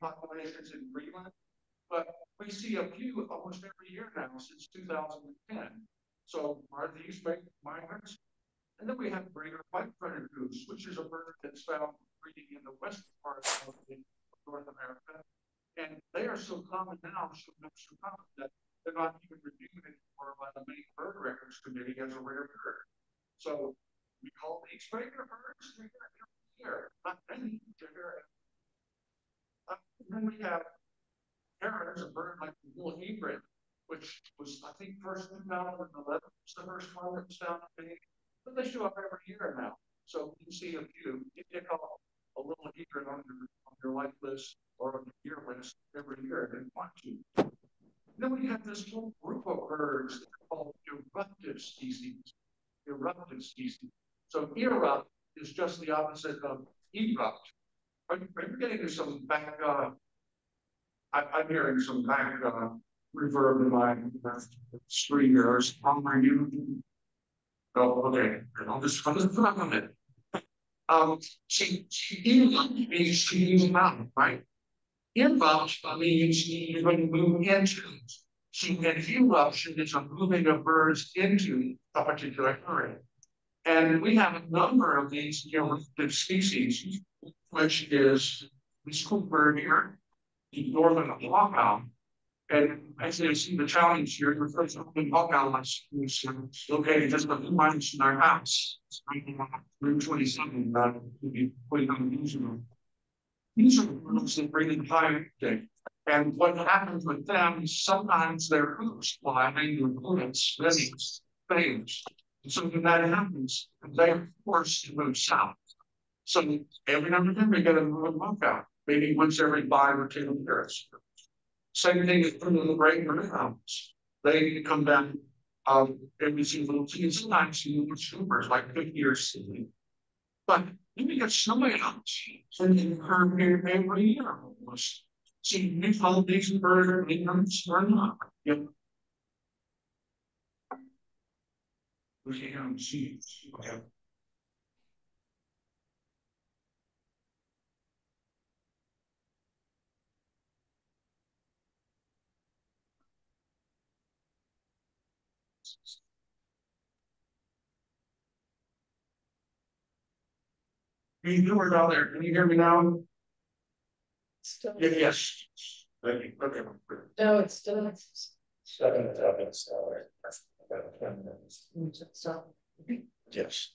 populations in Greenland, but we see a few almost every year now since two thousand and ten. So are these migrants? And then we have greater white-fronted goose, which is a bird that's found breeding in the western part of North America. And they are so common now, so, common that they're not even reviewed anymore by the Maine Bird Records Committee as a rare bird. So we call these greater birds, they're here, not many, they're then we have parrots, a bird like the little egret, which was, I think, first 2011 was the first one that was found in Maine but they show up every year now. So you see a few, you pick up a little egret on your, on your life list or on your year list every year want to. Then we have this whole group of birds that are called eruptive species. Eruptive species. So erupt is just the opposite of erupt. Are you, you getting some back, uh, I, am hearing some back uh, reverb in my uh, screen here. Are you Oh, okay. I'll just, I'll just put a minute. Um, she, she means she mountain, right? Involves means to move into. So an eruption is a moving of birds into a particular area. And we have a number of these eruptive species, which is this bird here, the northern hawk and as you see the challenge here, the first open outlets is located just a few miles from our house. It's Route 27 uh, that would be putting on these are the groups that bring in high And what happens with them is sometimes their hoops fly into opponents, lemmings, things. So when that happens, they are forced to move south. So every now and then they get a move out, maybe once every five or ten years. Same thing with the great greyhounds. They come down um, every single season, sometimes you with scoopers like 50 or 60. But then we get snowhounds, and they occur here every year almost. See, we found these birds, England's or not. Yep. We can see. Okay. Can you hear me out there? Can you hear me now? Still. Yeah, yes. Thank you. Okay. No, it's still. Seven, seven, seven. Stop. Yes.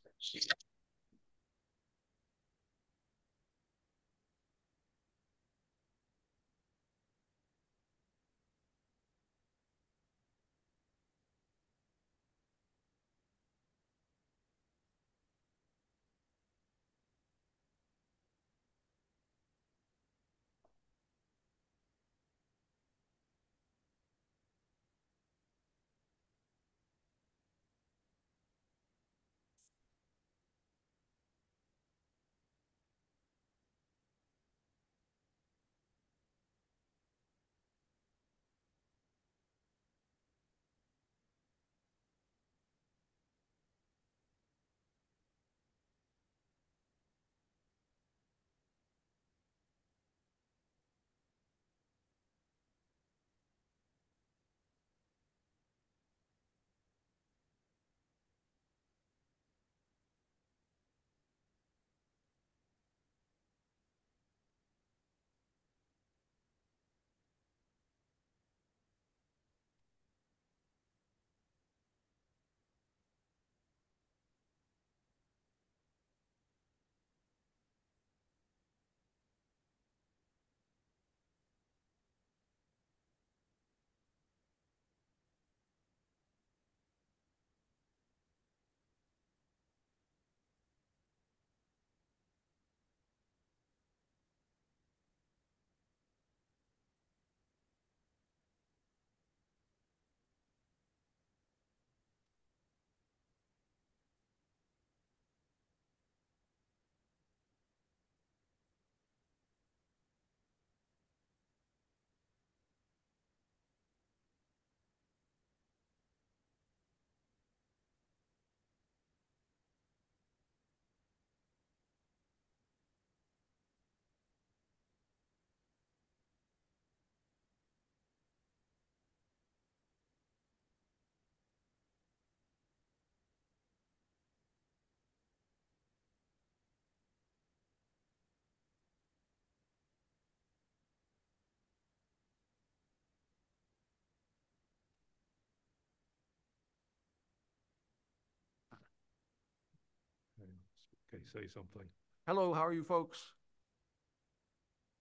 Okay, say something. Hello, how are you folks?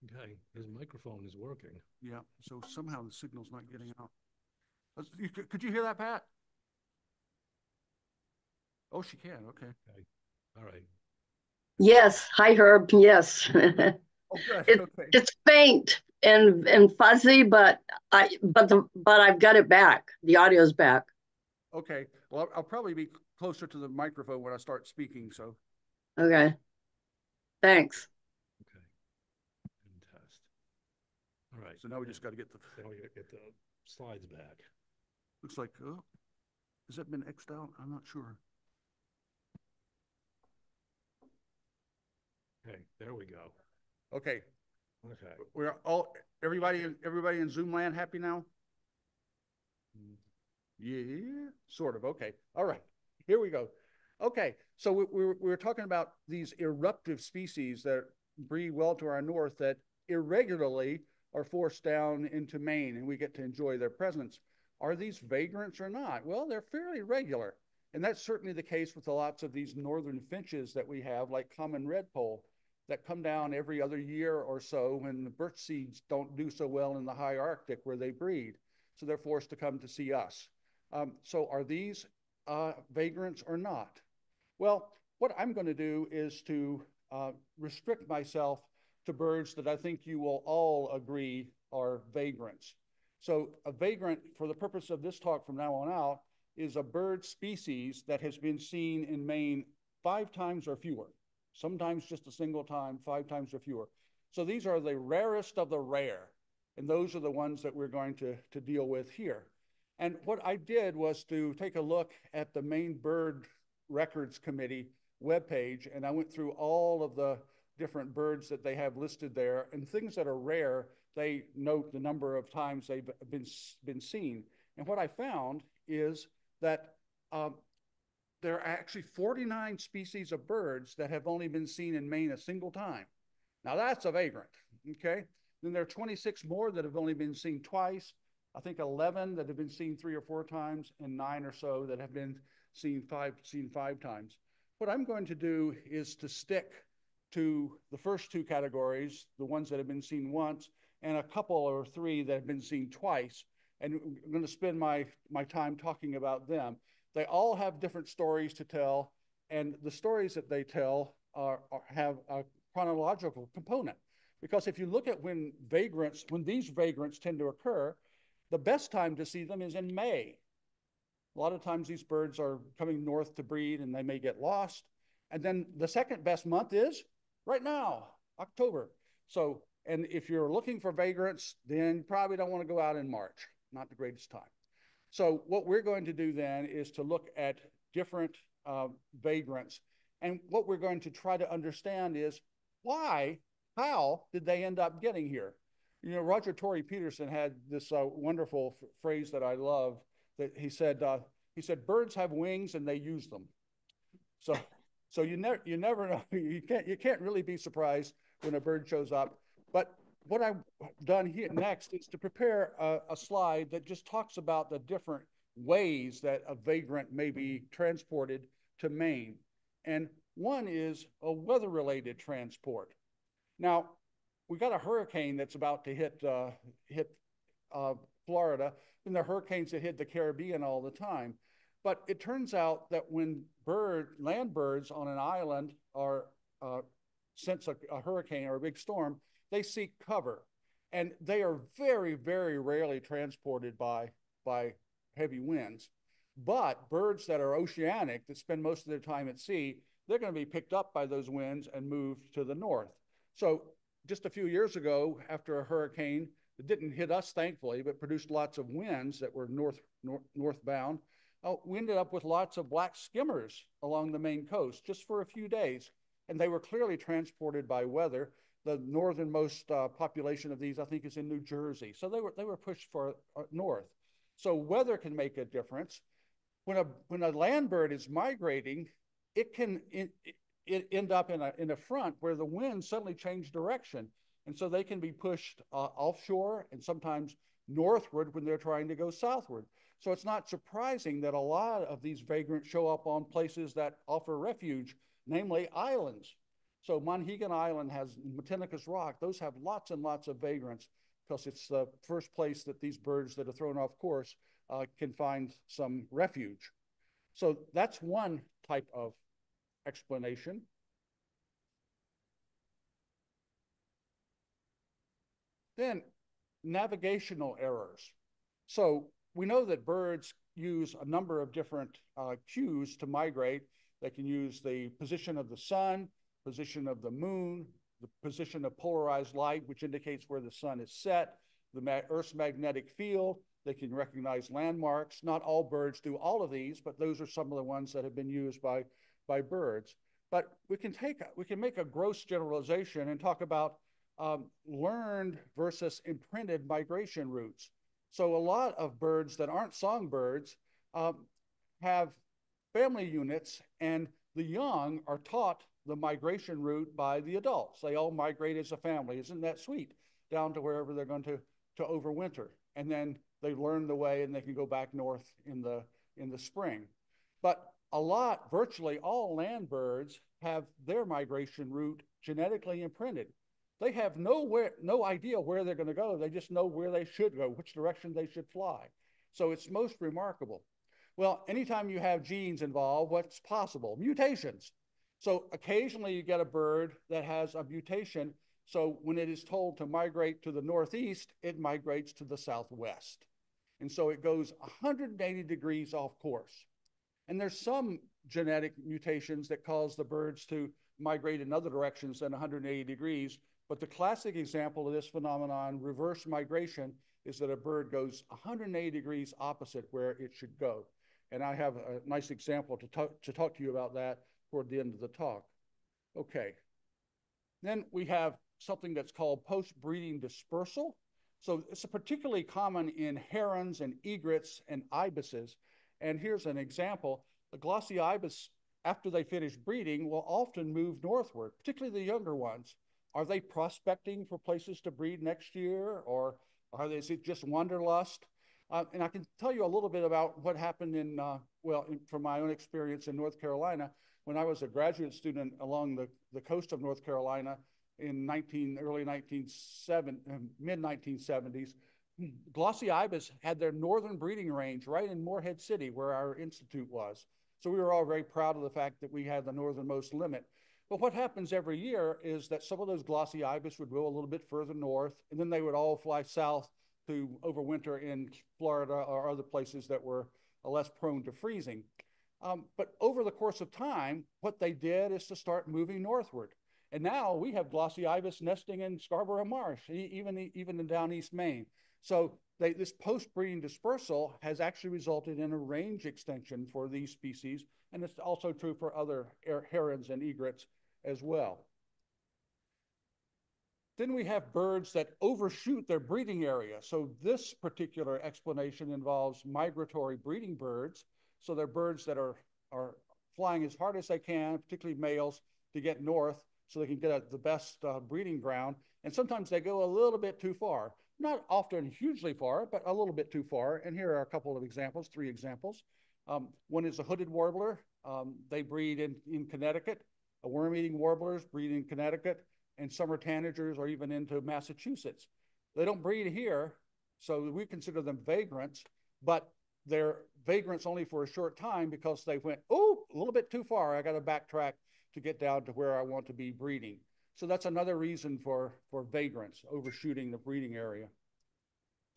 Okay, his microphone is working. Yeah, so somehow the signal's not getting out. Uh, you- Could could you hear that, Pat? Oh, she can, okay. All right. Yes, hi Herb, yes. Oh, good, It- okay. It's faint and and fuzzy, but I but the but I've got it back. The audio's back. Okay, well, I'll- I'll probably be closer to the microphone when I start speaking, so. Okay. Thanks. Okay. And test. All right. So now we just got to get the, Now we gotta get the slides back. looks like, oh, has that been Xed out? I'm not sure. Okay, there we go. Okay, Okay. we're all, everybody, everybody in Zoom land happy now? Mm, Yeah, sort of. Okay. All right. Here we go. Okay. So we, we, were- we were talking about these eruptive species that breed well to our north that irregularly are forced down into Maine and we get to enjoy their presence. Are these vagrants or not? Well, they're fairly regular. And that's certainly the case with lots of these northern finches that we have, like common redpoll, that come down every other year or so when the birch seeds don't do so well in the high Arctic where they breed. So they're forced to come to see us. Um, so are these uh, vagrants or not? Well, what I'm going to do is to uh, restrict myself to birds that I think you will all agree are vagrants. So a vagrant, for the purpose of this talk from now on out, is a bird species that has been seen in Maine five times or fewer, sometimes just a single time, five times or fewer. So these are the rarest of the rare. And those are the ones that we're going to, to deal with here. And what I did was to take a look at the Maine Bird Records Committee webpage, and I went through all of the different birds that they have listed there, and things that are rare, they note the number of times they've been, been seen. And what I found is that um, there are actually 49 species of birds that have only been seen in Maine a single time. Now that's a vagrant, okay? Then there are 26 more that have only been seen twice. I think 11 that have been seen three or four times, and nine or so that have been seen five seen five times. What I'm going to do is to stick to the first two categories, the ones that have been seen once, and a couple or three that have been seen twice. And I'm going to spend my my time talking about them. They all have different stories to tell, and the stories that they tell are, are have a chronological component. Because if you look at when vagrants, when these vagrants tend to occur, the best time to see them is in May. A lot of times these birds are coming north to breed and they may get lost. And then the second best month is right now, October. So, and if you're looking for vagrants, then you probably don't want to go out in March, not the greatest time. So what we're going to do then is to look at different uh, vagrants. And what we're going to try to understand is why, how did they end up getting here? You know, Roger Tory Peterson had this uh, wonderful phrase that I love that he said, uh, he said, birds have wings and they use them. So, so you never, you never know. You can't, you can't really be surprised when a bird shows up. But what I've done here next is to prepare a, a slide that just talks about the different ways that a vagrant may be transported to Maine. And one is a weather-related transport. Now, we got a hurricane that's about to hit uh, hit uh, Florida, and the hurricanes that hit the Caribbean all the time. But it turns out that when bird land birds on an island are uh, sense a, a hurricane or a big storm, they seek cover, and they are very very rarely transported by by heavy winds. But birds that are oceanic that spend most of their time at sea, they're going to be picked up by those winds and moved to the north. So just a few years ago, after a hurricane that didn't hit us, thankfully, but produced lots of winds that were north, north northbound, uh, we ended up with lots of black skimmers along the Maine coast just for a few days, and they were clearly transported by weather. The northernmost uh, population of these, I think, is in New Jersey, so they were they were pushed for uh, north. So weather can make a difference. When a when a land bird is migrating, it can it, it end up in a in a front where the wind suddenly change direction, and so they can be pushed uh, offshore and sometimes northward when they're trying to go southward. So it's not surprising that a lot of these vagrants show up on places that offer refuge, namely islands. So Monhegan Island has Matinicus Rock. Those have lots and lots of vagrants because it's the first place that these birds that are thrown off course uh, can find some refuge. So that's one type of explanation. Then navigational errors. So we know that birds use a number of different uh, cues to migrate. They can use the position of the sun, position of the moon, the position of polarized light, which indicates where the sun is set, the ma Earth's magnetic field. They can recognize landmarks. Not all birds do all of these, but those are some of the ones that have been used by, by birds. But we can take, we can make a gross generalization and talk about um, learned versus imprinted migration routes. So a lot of birds that aren't songbirds um, have family units and the young are taught the migration route by the adults. They all migrate as a family. Isn't that sweet? Down to wherever they're going to, to overwinter. And then they learn the way and they can go back north in the, in the spring. But a lot, virtually all land birds have their migration route genetically imprinted. They have nowhere, no idea where they're going to go. They just know where they should go, which direction they should fly. So it's most remarkable. Well, anytime you have genes involved, what's possible? Mutations. So occasionally you get a bird that has a mutation. So when it is told to migrate to the northeast, it migrates to the southwest. And so it goes 180 degrees off course. And there's some genetic mutations that cause the birds to migrate in other directions than 180 degrees. But the classic example of this phenomenon, reverse migration, is that a bird goes 180 degrees opposite where it should go. And I have a nice example to talk, to talk to you about that toward the end of the talk. Okay. Then we have something that's called post-breeding dispersal. So it's particularly common in herons and egrets and ibises. And here's an example. The glossy ibis, after they finish breeding, will often move northward, particularly the younger ones. Are they prospecting for places to breed next year, or are they, is it just wanderlust? Uh, and I can tell you a little bit about what happened in, uh, well, in, from my own experience in North Carolina when I was a graduate student along the, the coast of North Carolina in 19, early 1970, um, mid 1970s. Glossy ibis had their northern breeding range right in Morehead City, where our institute was. So we were all very proud of the fact that we had the northernmost limit. But what happens every year is that some of those glossy ibis would go a little bit further north, and then they would all fly south to overwinter in Florida or other places that were less prone to freezing. Um, but over the course of time, what they did is to start moving northward. And now we have glossy ibis nesting in Scarborough Marsh, even, even in down East Maine. So they, this post-breeding dispersal has actually resulted in a range extension for these species, and it's also true for other herons and egrets as well. Then we have birds that overshoot their breeding area. So this particular explanation involves migratory breeding birds. So they're birds that are, are flying as hard as they can, particularly males, to get north so they can get a, the best uh, breeding ground. And sometimes they go a little bit too far. Not often hugely far, but a little bit too far. And here are a couple of examples, three examples. Um, one is a hooded warbler. Um, they breed in, in Connecticut. Worm-eating warblers breed in Connecticut, and summer tanagers are even into Massachusetts. They don't breed here, so we consider them vagrants, but they're vagrants only for a short time because they went, oh, a little bit too far. I got to backtrack to get down to where I want to be breeding. So that's another reason for, for vagrants overshooting the breeding area.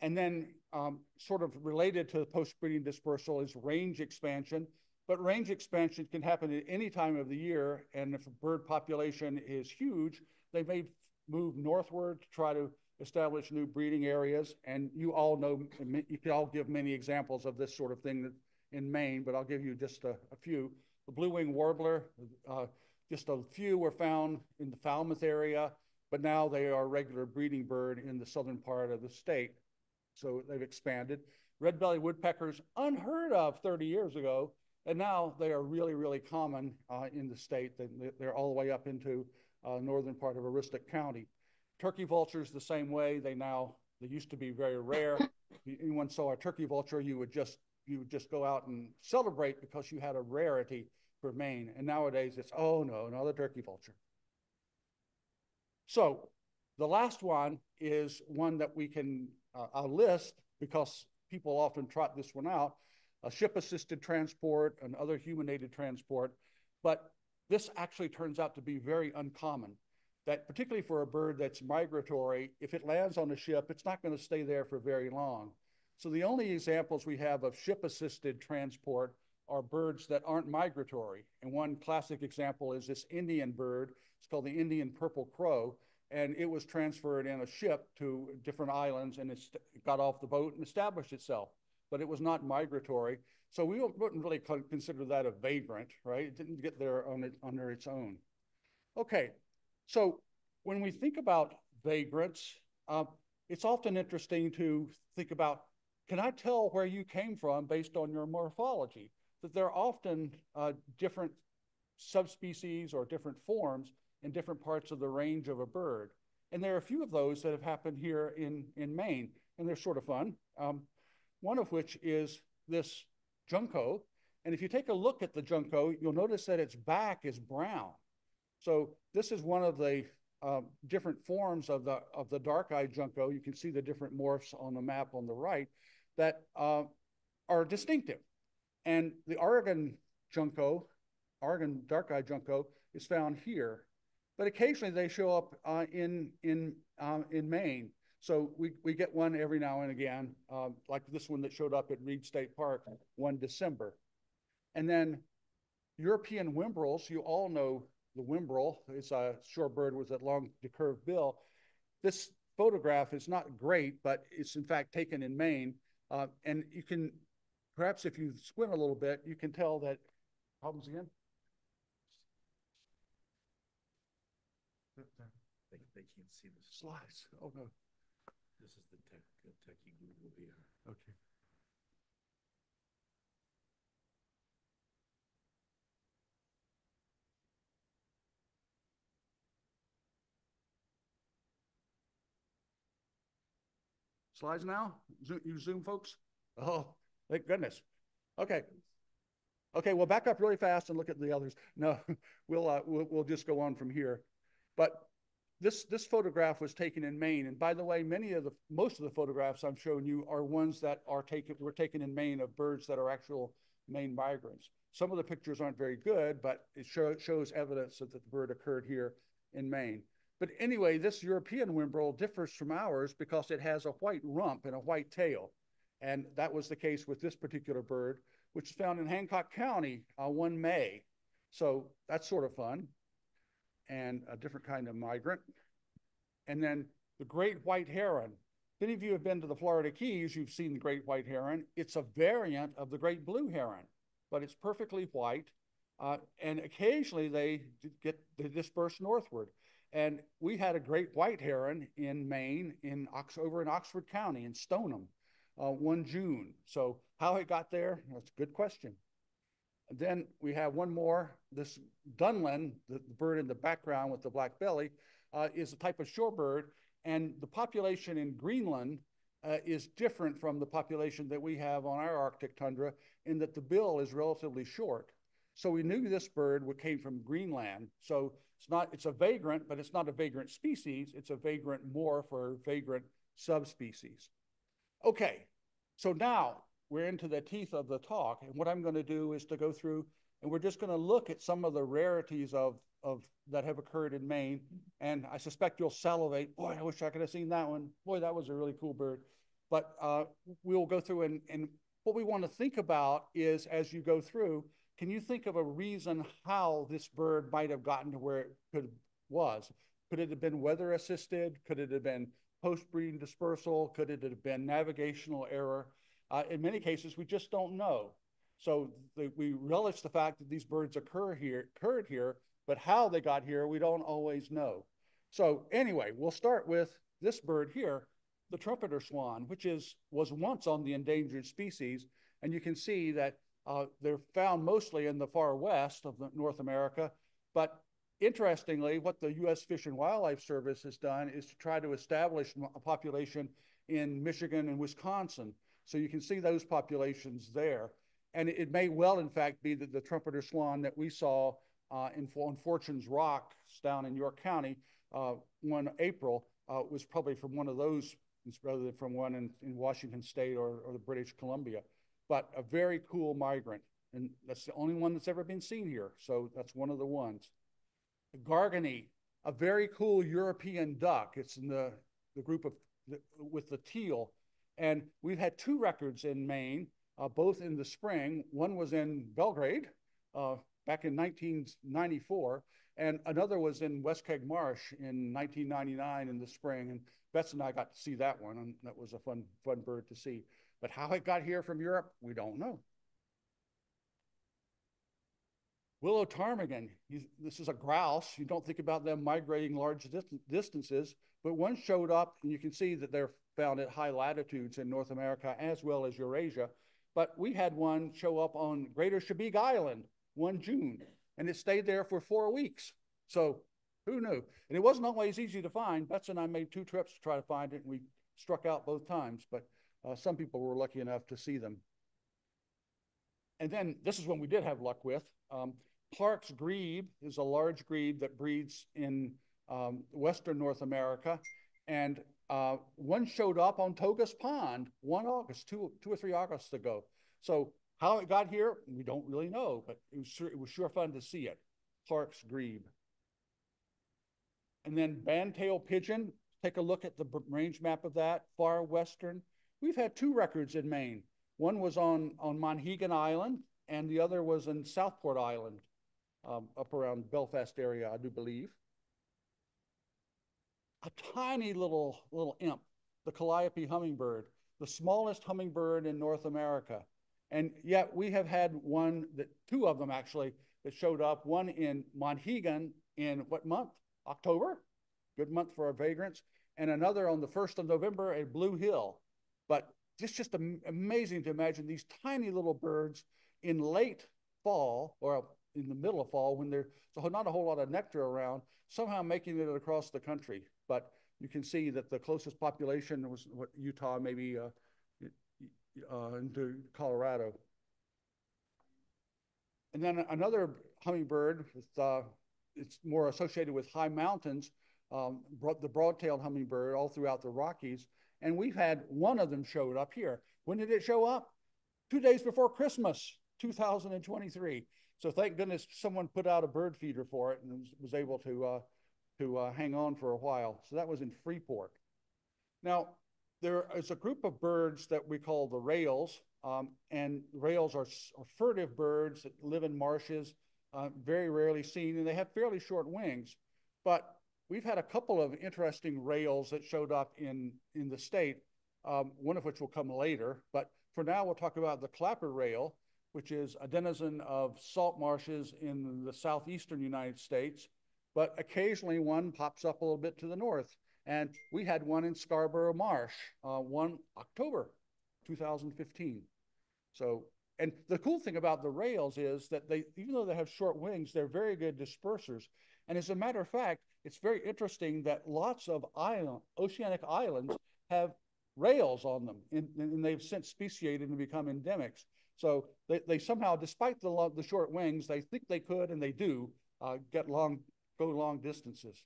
And then um, sort of related to the post-breeding dispersal is range expansion. But range expansion can happen at any time of the year. And if a bird population is huge, they may move northward to try to establish new breeding areas. And you all know, you can all give many examples of this sort of thing in Maine, but I'll give you just a, a few. The blue-winged warbler, uh, just a few were found in the Falmouth area, but now they are a regular breeding bird in the southern part of the state. So they've expanded. Red-bellied woodpeckers, unheard of 30 years ago, and now they are really, really common uh, in the state. They're all the way up into uh, northern part of Aroostook County. Turkey vultures the same way. They now they used to be very rare. If anyone saw a turkey vulture, you would just you would just go out and celebrate because you had a rarity. for Maine. And nowadays it's, oh no, another turkey vulture. So the last one is one that we can uh, I'll list because people often trot this one out, a ship-assisted transport and other human-aided transport. But this actually turns out to be very uncommon. That particularly for a bird that's migratory, if it lands on a ship, it's not going to stay there for very long. So the only examples we have of ship-assisted transport are birds that aren't migratory. And one classic example is this Indian bird. It's called the Indian purple crow. And it was transferred in a ship to different islands and it got off the boat and established itself. But it was not migratory. So we wouldn't really consider that a vagrant, right? It didn't get there on it, under its own. Okay, so when we think about vagrants, uh, it's often interesting to think about, can I tell where you came from based on your morphology? That there are often uh, different subspecies or different forms in different parts of the range of a bird. And there are a few of those that have happened here in, in Maine, and they're sort of fun. Um, one of which is this junco. And if you take a look at the junco, you'll notice that its back is brown. So this is one of the um, different forms of the of the dark-eyed junco. You can see the different morphs on the map on the right that uh, are distinctive. And the Oregon junco, Oregon dark-eyed junco, is found here, but occasionally they show up uh, in in uh, in Maine. So we, we get one every now and again, um, like this one that showed up at Reid State Park one December. And then European whimbrels, you all know the whimbrel. It's a shorebird with a long decurved bill. This photograph is not great, but it's in fact taken in Maine. Uh, and you can, perhaps if you squint a little bit, you can tell that, problems again? They, they can't see the Slides, oh no, This is the tech, the techie Google here. okay. Slides now? Zoom, you Zoom folks? Oh, thank goodness. Okay. Okay, we'll back up really fast and look at the others. No, we'll, uh, we'll, we'll just go on from here. But this, this photograph was taken in Maine. And by the way, many of the, most of the photographs I'm showing you are ones that are taken, were taken in Maine of birds that are actual Maine migrants. Some of the pictures aren't very good, but it show, shows evidence that the bird occurred here in Maine. But anyway, this European whimbrel differs from ours because it has a white rump and a white tail. And that was the case with this particular bird, which is found in Hancock County uh, one May. So that's sort of fun and a different kind of migrant. And then the great white heron. If any of you have been to the Florida Keys, you've seen the great white heron. It's a variant of the great blue heron, but it's perfectly white. Uh, and occasionally they get they disperse northward. And we had a great white heron in Maine, in Ox over in Oxford County, in Stoneham, uh, one June. So how it got there, that's a good question. Then we have one more. This dunlin, the, the bird in the background with the black belly, uh, is a type of shorebird. And the population in Greenland uh, is different from the population that we have on our Arctic tundra in that the bill is relatively short. So we knew this bird came from Greenland. So it's not, it's a vagrant, but it's not a vagrant species. It's a vagrant morph or vagrant subspecies. Okay, so now we're into the teeth of the talk. And what I'm going to do is to go through and we're just going to look at some of the rarities of, of that have occurred in Maine. And I suspect you'll salivate. Boy, I wish I could have seen that one. Boy, that was a really cool bird. But uh, we'll go through and, and what we want to think about is as you go through, can you think of a reason how this bird might have gotten to where it could was? Could it have been weather assisted? Could it have been post breeding dispersal? Could it have been navigational error? Uh, in many cases, we just don't know. So the, we relish the fact that these birds occur here, occurred here, but how they got here, we don't always know. So anyway, we'll start with this bird here, the trumpeter swan, which is was once on the endangered species. And you can see that uh, they're found mostly in the far west of North America. But interestingly, what the U.S. Fish and Wildlife Service has done is to try to establish a population in Michigan and Wisconsin. So you can see those populations there. and it, may well, in fact, be that the trumpeter swan that we saw uh, in, on Fortune's Rocks down in York County uh, one April uh, was probably from one of those rather than from one in, in Washington State or, or the British Columbia. But a very cool migrant, and that's the only one that's ever been seen here. So that's one of the ones. The Garganey, a very cool European duck. It's in the, the group of the, with the teal. And we've had two records in Maine, uh, both in the spring. One was in Belgrade uh, back in 1994, and another was in Weskeag Marsh in 1999 in the spring. And Bets and I got to see that one, and that was a fun, fun bird to see. But how it got here from Europe, we don't know. Willow ptarmigan, this is a grouse. You don't think about them migrating large distances, but one showed up, and you can see that they're found at high latitudes in North America as well as Eurasia. But we had one show up on Greater Chebeague Island one June, and it stayed there for four weeks. So who knew? And it wasn't always easy to find. Betsy and I made two trips to try to find it, and we struck out both times, but uh, some people were lucky enough to see them. And then this is one we did have luck with. Um, Clark's grebe is a large grebe that breeds in um, Western North America. And uh, one showed up on Togus Pond one August, two, two or three Augusts ago. So how it got here, we don't really know, but it was sure, it was sure fun to see it. Clark's grebe. And then bandtail pigeon, take a look at the range map of that, far western. We've had two records in Maine. One was on, on Monhegan Island, and the other was in Southport Island, um, up around Belfast area, I do believe. A tiny little, little imp, the calliope hummingbird, the smallest hummingbird in North America. And yet we have had one that, two of them actually, that showed up, one in Monhegan in what month? October, good month for our vagrants, and another on the 1st of November at Blue Hill. But it's just amazing to imagine these tiny little birds in late fall or in the middle of fall when there's not a whole lot of nectar around, somehow making it across the country. But you can see that the closest population was what Utah, maybe uh, uh, into Colorado. And then another hummingbird with uh, it's more associated with high mountains, um, the broad-tailed hummingbird all throughout the Rockies. And we've had one of them showed up here. When did it show up? Two days before Christmas, 2023. So thank goodness someone put out a bird feeder for it and was, was able to, uh, to uh, hang on for a while. So that was in Freeport. Now, there is a group of birds that we call the rails, um, and rails are, are, furtive birds that live in marshes uh, very rarely seen, and they have fairly short wings. But we've had a couple of interesting rails that showed up in, in the state, um, one of which will come later. But for now, we'll talk about the clapper rail, which is a denizen of salt marshes in the southeastern United States. But occasionally one pops up a little bit to the north. And we had one in Scarborough Marsh, uh, one October 2015. So and the cool thing about the rails is that they, even though they have short wings, they're very good dispersers. And as a matter of fact, it's very interesting that lots of island, oceanic islands have rails on them, and, and they've since speciated and become endemics. So they, they somehow, despite the, the short wings, they think they could, and they do, uh, get long, go long distances.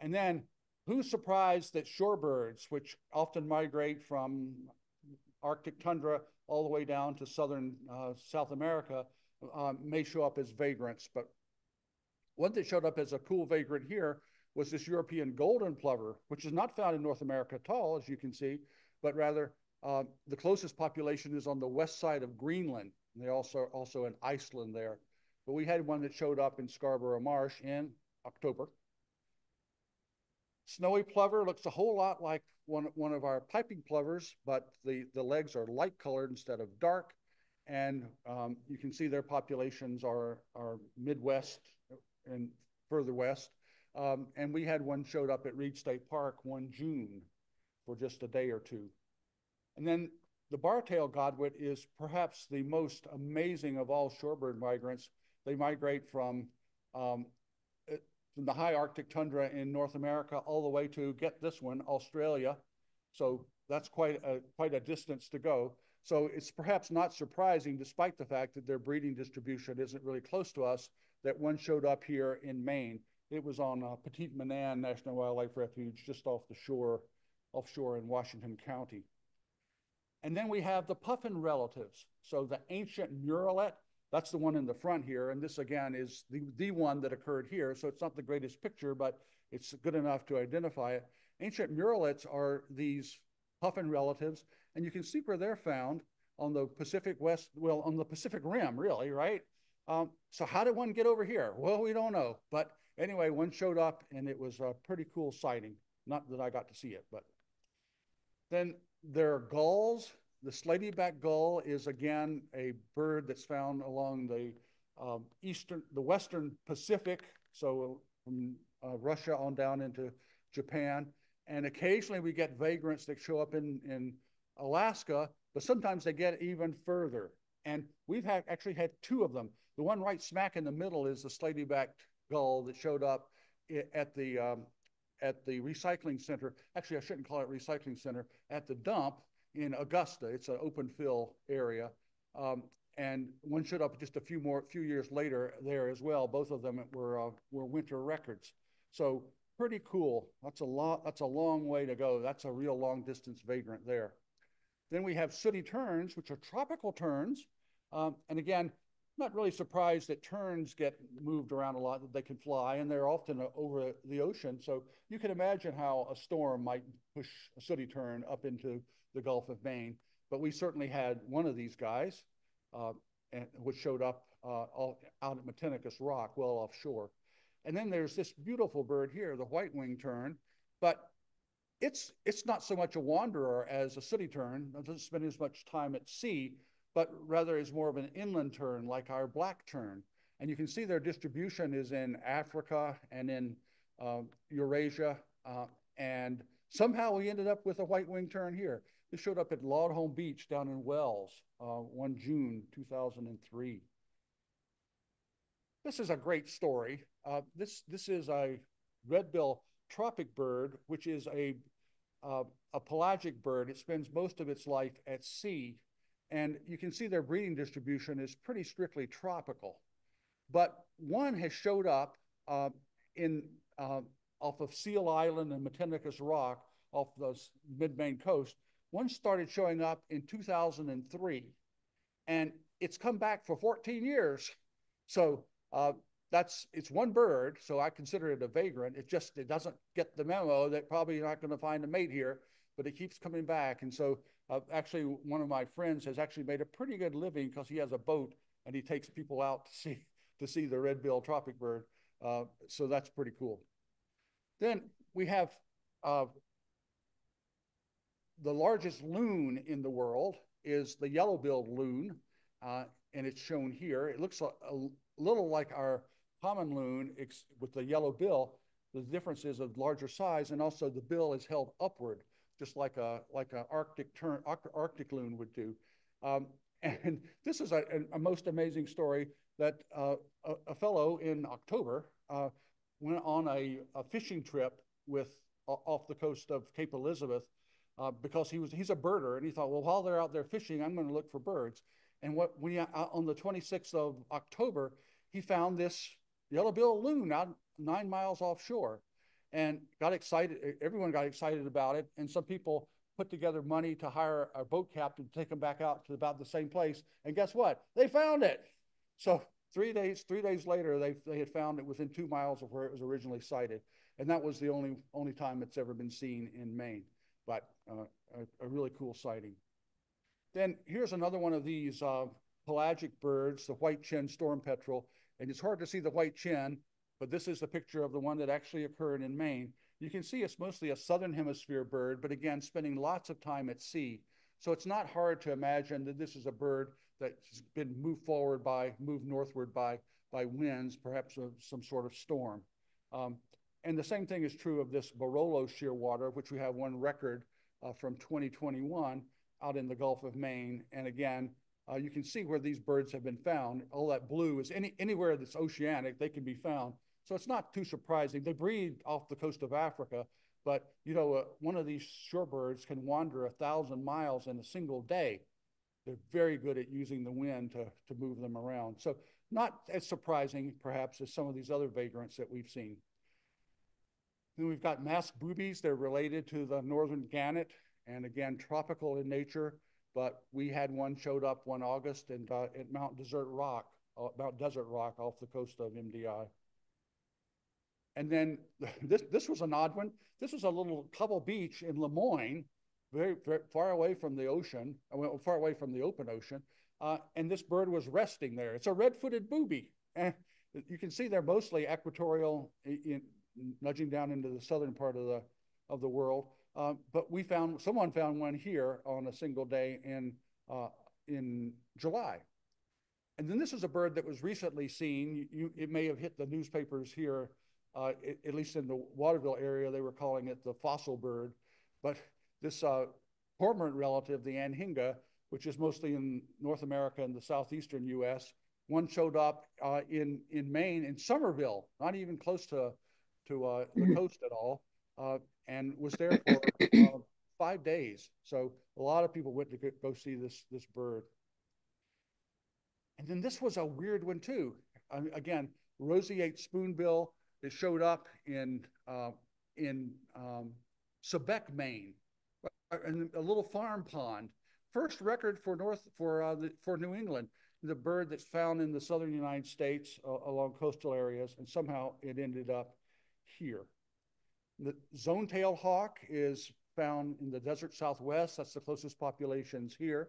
And then who's surprised that shorebirds, which often migrate from Arctic tundra all the way down to southern uh, South America um, may show up as vagrants. But one that showed up as a cool vagrant here was this European golden plover, which is not found in North America at all, as you can see, but rather uh, the closest population is on the west side of Greenland. And they also also in Iceland there. But we had one that showed up in Scarborough Marsh in October. Snowy plover looks a whole lot like one, one of our piping plovers, but the, the legs are light colored instead of dark. And um, you can see their populations are, are Midwest and further west. Um, and we had one showed up at Reid State Park one June for just a day or two. And then the bar-tailed godwit is perhaps the most amazing of all shorebird migrants. They migrate from um, from the high Arctic tundra in North America all the way to get this one, Australia. So that's quite a quite a distance to go. So it's perhaps not surprising, despite the fact that their breeding distribution isn't really close to us, that one showed up here in Maine. It was on uh, Petit Manan National Wildlife Refuge, just off the shore, offshore in Washington County. And then we have the puffin relatives. So the ancient murrelet, that's the one in the front here. And this again is the, the one that occurred here. So it's not the greatest picture, but it's good enough to identify it. Ancient murrelets are these puffin relatives, and you can see where they're found on the Pacific West, well, on the Pacific Rim, really, right? Um, so how did one get over here? Well, we don't know. But anyway, one showed up and it was a pretty cool sighting. Not that I got to see it, but then there are gulls. The slaty-back gull is again a bird that's found along the um, eastern, the western Pacific, so from uh, Russia on down into Japan. And occasionally we get vagrants that show up in, in Alaska, but sometimes they get even further. And we've had, actually had two of them. The one right smack in the middle is the slaty-backed gull that showed up at the um, at the recycling center. Actually, I shouldn't call it recycling center. At the dump in Augusta, it's an open fill area, um, and one showed up just a few more few years later there as well. Both of them were uh, were winter records. So pretty cool. That's a lot. That's a long way to go. That's a real long distance vagrant there. Then we have sooty terns, which are tropical terns. Um, and again, not really surprised that terns get moved around a lot, that they can fly, and they're often over the ocean. So you can imagine how a storm might push a sooty tern up into the Gulf of Maine. But we certainly had one of these guys, uh, and, which showed up uh, out at Matinicus Rock, well offshore. And then there's this beautiful bird here, the white-winged tern, but it's it's not so much a wanderer as a sooty tern. It doesn't spend as much time at sea, but rather is more of an inland tern like our black tern. And you can see their distribution is in Africa and in uh, Eurasia. Uh, and somehow we ended up with a white-winged tern here. This showed up at Laudholm Beach down in Wells, uh, one June 2003. This is a great story. Uh, this, this is a red-bill tropic bird, which is a, uh, a pelagic bird. It spends most of its life at sea. And you can see their breeding distribution is pretty strictly tropical. But one has showed up uh, in uh, off of Seal Island and Matinicus Rock off the mid-Maine coast. One started showing up in 2003, and it's come back for 14 years. So uh, that's it's one bird, so I consider it a vagrant. It just it doesn't get the memo that probably you're not going to find a mate here, but it keeps coming back. And so uh, actually, one of my friends has actually made a pretty good living because he has a boat and he takes people out to see to see the red-billed tropic bird. Uh, so that's pretty cool. Then we have uh, the largest loon in the world is the yellow-billed loon, uh, and it's shown here. It looks a, a little like our common loon with the yellow bill. The difference is of larger size, and also the bill is held upward, just like a like an Arctic tern, Arctic loon would do. Um, and this is a, a, most amazing story that uh, a, a, fellow in October uh, went on a, a, fishing trip with uh, off the coast of Cape Elizabeth uh, because he was he's a birder and he thought, well, while they're out there fishing, I'm going to look for birds. And what we uh, on the 26th of October, he found this yellow-billed loon out nine miles offshore, and got excited. Everyone got excited about it, and some people put together money to hire a boat captain to take them back out to about the same place. And guess what? They found it. So three days three days later, they they had found it within two miles of where it was originally sighted, and that was the only only time it's ever been seen in Maine. But uh, a, a, really cool sighting. Then here's another one of these uh, pelagic birds, the white chin storm petrel. And it's hard to see the white chin, but this is the picture of the one that actually occurred in Maine. You can see it's mostly a southern hemisphere bird, but again, spending lots of time at sea. So it's not hard to imagine that this is a bird that's been moved forward by, moved northward by, by winds, perhaps a, some sort of storm. Um, and the same thing is true of this Barolo shearwater, which we have one record uh, from 2021 out in the Gulf of Maine. And again, uh, you can see where these birds have been found. All that blue is any, anywhere that's oceanic, they can be found. So it's not too surprising. They breed off the coast of Africa, but you know, uh, one of these shorebirds can wander a thousand miles in a single day. they're very good at using the wind to, to move them around. So not as surprising perhaps as some of these other vagrants that we've seen. Then we've got masked boobies. They're related to the northern gannet and again, tropical in nature. But we had one showed up one August and uh, at Mount Desert Rock, uh, Mount Desert Rock off the coast of MDI. And then this, this was an odd one. This was a little Cobble Beach in Lamoine, very, very far away from the ocean, uh, well, far away from the open ocean. Uh, and this bird was resting there. It's a red-footed booby. Eh, you can see they're mostly equatorial, in, nudging down into the southern part of the of the world. Uh, but we found someone found one here on a single day in uh, in July. And then this is a bird that was recently seen. You, it may have hit the newspapers here, uh, it, at least in the Waterville area. They were calling it the fossil bird, but this uh, cormorant relative, the anhinga, which is mostly in North America and the southeastern U.S. One showed up uh, in in Maine in Somerville, not even close to to uh, the coast at all, uh, and was there for uh, five days. So a lot of people went to go see this this bird. And then this was a weird one too. again, roseate spoonbill. It showed up in uh, in um, Sebec, Maine, in a little farm pond first record for North for uh, the, for New England, the bird that's found in the southern United States uh, along coastal areas, and somehow it ended up here. The zone tail hawk is found in the desert southwest. That's the closest populations here.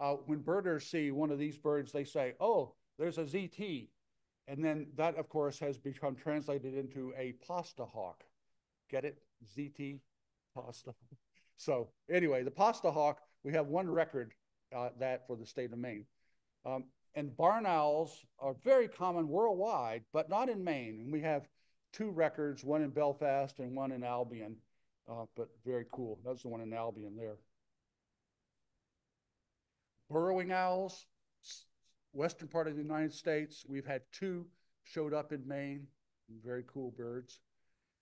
Uh, when birders see one of these birds, they say, "Oh, there's a ZT," and then that, of course, has become translated into a pasta hawk. Get it? ZT, pasta. So anyway, the pasta hawk we have one record uh, that for the state of Maine. Um, and barn owls are very common worldwide, but not in Maine. And we have two records, one in Belfast and one in Albion, uh, but very cool. That's the one in Albion there. Burrowing owls, western part of the United States, we've had two showed up in Maine, very cool birds.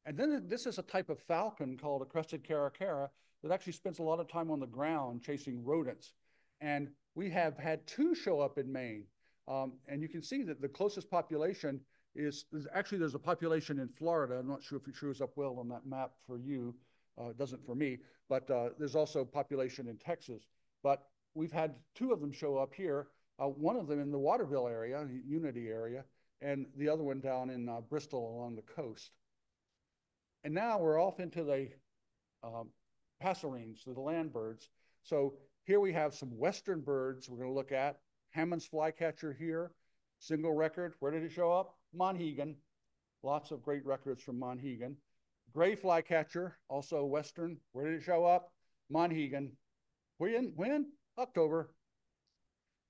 And then this is a type of falcon called a crested caracara that actually spends a lot of time on the ground chasing rodents. And we have had two show up in Maine. Um, and you can see that the closest population is, is, actually there's a population in Florida. I'm not sure if it shows up well on that map for you. Uh, it doesn't for me, but uh, there's also population in Texas. But we've had two of them show up here. Uh, one of them in the Waterville area, Unity area, and the other one down in uh, Bristol along the coast. And now we're off into the um, passerines, the land birds. So here we have some Western birds we're going to look at. Hammond's flycatcher here, single record. Where did it show up? Monhegan. Lots of great records from Monhegan. Gray flycatcher, also Western. Where did it show up? Monhegan. When? When? October.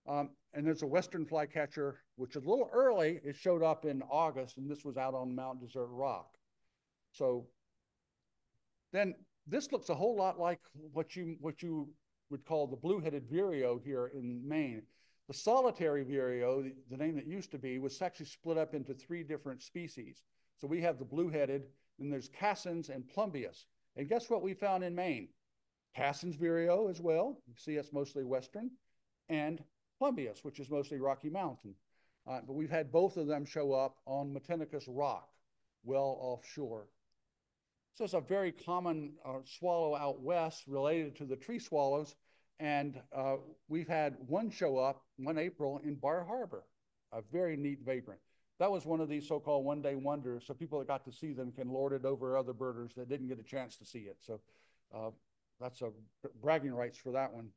Um, and there's a Western flycatcher, which is a little early. It showed up in August, and this was out on Mount Desert Rock. So then this looks a whole lot like what you what you would call the blue-headed vireo here in Maine. The solitary vireo, the, the, name that used to be, was actually split up into three different species. So we have the blue-headed, then there's Cassin's and plumbeous. And guess what we found in Maine? Cassin's vireo as well. You see it's mostly western. And plumbeous, which is mostly Rocky Mountain. Uh, but we've had both of them show up on Matinicus Rock, well offshore. So it's a very common uh, swallow out west related to the tree swallows. And uh, we've had one show up one April in Bar Harbor, a very neat vagrant. That was one of these so-called one-day wonders. So people that got to see them can lord it over other birders that didn't get a chance to see it. So uh, that's a bragging rights for that one.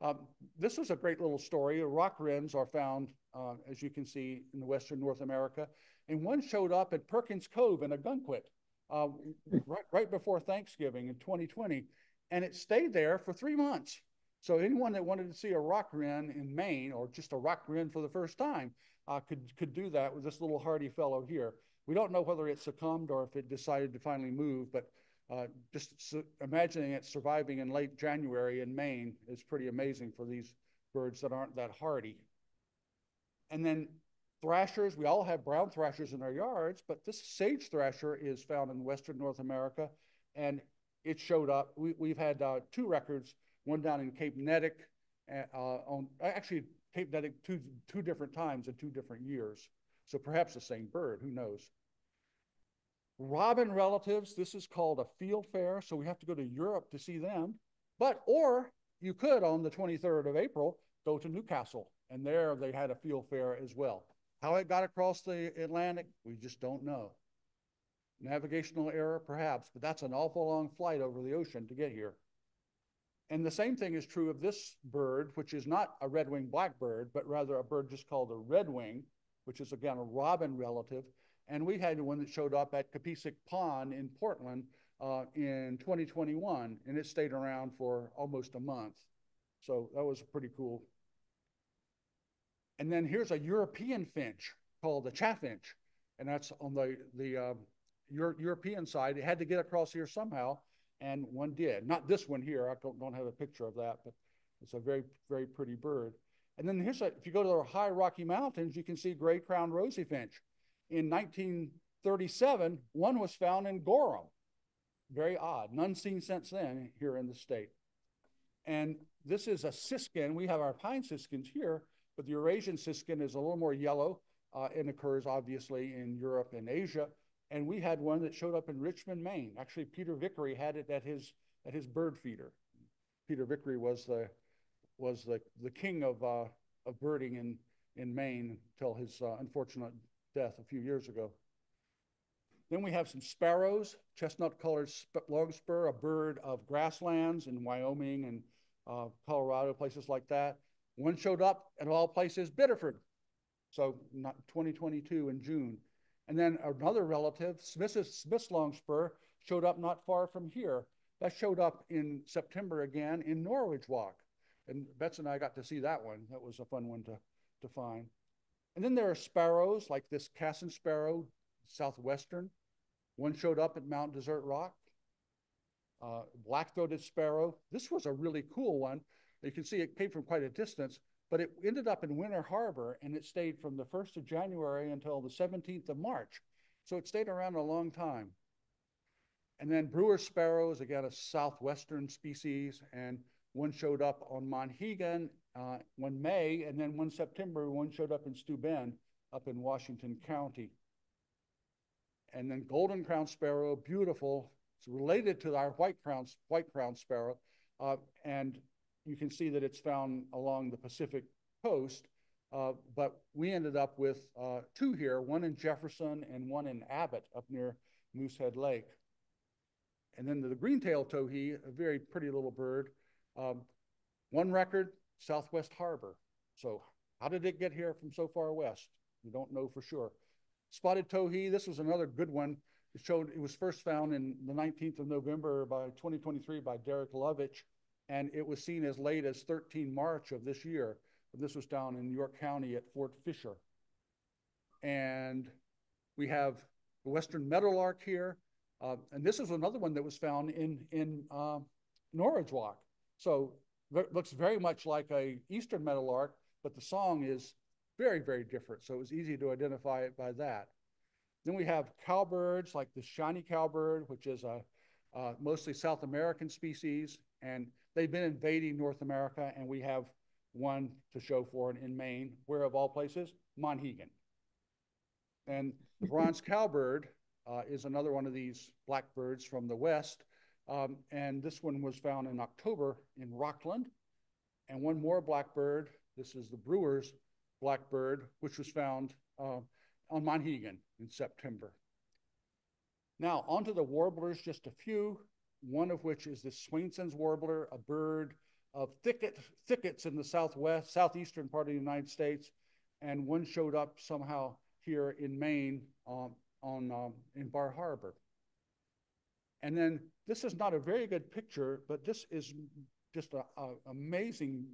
Um, this was a great little story. Rock wrens are found, uh, as you can see, in the Western North America. And one showed up at Perkins Cove in Ogunquit uh, right, right before Thanksgiving in 2020, and it stayed there for three months. So anyone that wanted to see a rock wren in Maine or just a rock wren for the first time uh, could could do that with this little hardy fellow here. We don't know whether it succumbed or if it decided to finally move, but uh, just su imagining it surviving in late January in Maine is pretty amazing for these birds that aren't that hardy. And then thrashers, we all have brown thrashers in our yards, but this sage thrasher is found in Western North America and it showed up. We, have had uh, two records, one down in Cape Neddick uh, on, actually Cape Neddick two, two different times in two different years. So perhaps the same bird, who knows? Robin relatives, this is called a fieldfare, so we have to go to Europe to see them. But, or you could on the 23rd of April go to Newcastle, and there they had a fieldfare as well. How it got across the Atlantic, we just don't know. Navigational error, perhaps, but that's an awful long flight over the ocean to get here. And the same thing is true of this bird, which is not a red-winged blackbird, but rather a bird just called a redwing, which is again a robin relative. And we had one that showed up at Capisic Pond in Portland uh, in 2021, and it stayed around for almost a month. So that was pretty cool. And then here's a European finch called the chaffinch, and that's on the the uh, Euro European side. It had to get across here somehow, and one did. Not this one here. I don't, don't have a picture of that, but it's a very very pretty bird. And then here's a, if you go to the high Rocky Mountains, you can see gray crowned rosy finch. In 1937, one was found in Gorham. Very odd. None seen since then here in the state. And this is a siskin. We have our pine siskins here, but the Eurasian siskin is a little more yellow uh, and occurs obviously in Europe and Asia. And we had one that showed up in Richmond, Maine. Actually, Peter Vickery had it at his at his bird feeder. Peter Vickery was the was the, the king of uh, of birding in in Maine until his uh, unfortunate death a few years ago. Then we have some sparrows, chestnut-collared longspur, a bird of grasslands in Wyoming and uh, Colorado, places like that. One showed up at all places, Biddeford. So not 2022 in June. And then another relative, Smith's, Smith's longspur, showed up not far from here. That showed up in September again in Norridgewock. And Betsy and I got to see that one. That was a fun one to, to find. And then there are sparrows like this Cassin sparrow, southwestern. One showed up at Mount Desert Rock. Uh, black-throated sparrow. This was a really cool one. You can see it came from quite a distance, but it ended up in Winter Harbor and it stayed from the 1st of January until the 17th of March. So it stayed around a long time. And then brewer sparrows, again, a southwestern species, and one showed up on Monhegan uh, one May, and then one September, one showed up in Steuben up in Washington County. And then golden crown sparrow, beautiful. It's related to our white crown, white crown sparrow. Uh, and you can see that it's found along the Pacific coast. Uh, but we ended up with uh, two here, one in Jefferson and one in Abbot up near Moosehead Lake. And then the, green-tailed towhee, a very pretty little bird. Um, one record, Southwest Harbor. So how did it get here from so far west? We don't know for sure. Spotted towhee, this was another good one. It showed it was first found in the 19th of November by 2023 by Derek Lovitch, and it was seen as late as 13 March of this year. And This was down in York County at Fort Foster. And we have the Western Meadowlark here. Uh, and this is another one that was found in, in uh, Norridgewock. So looks very much like a Eastern Meadowlark, but the song is very, very different. So it was easy to identify it by that. Then we have cowbirds like the shiny cowbird, which is a uh, mostly South American species, and they've been invading North America, and we have one to show for it in Maine, where of all places, Monhegan. And the bronze cowbird uh, is another one of these blackbirds from the west, um, and this one was found in October in Rockland. And one more blackbird, this is the brewer's blackbird, which was found uh, on Monhegan in September. Now, onto the warblers, just a few, one of which is the Swainson's warbler, a bird of thicket, thickets in the southwest, southeastern part of the United States, and one showed up somehow here in Maine um, on um, in Bar Harbor. And then this is not a very good picture, but this is just an amazing